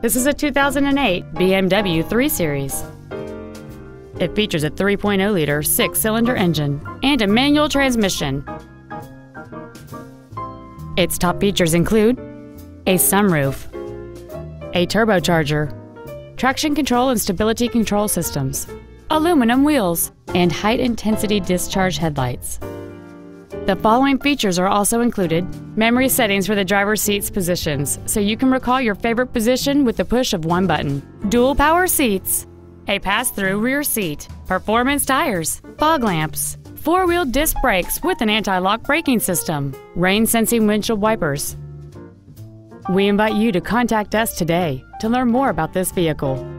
This is a 2008 BMW 3 Series. It features a 3.0-liter six-cylinder engine and a manual transmission. Its top features include a sunroof, a turbocharger, traction control and stability control systems, aluminum wheels, and high-intensity discharge headlights. The following features are also included memory settings for the driver's seat's positions, so you can recall your favorite position with the push of one button, dual power seats, a pass through rear seat, performance tires, fog lamps, four wheel disc brakes with an anti lock braking system, rain sensing windshield wipers. We invite you to contact us today to learn more about this vehicle.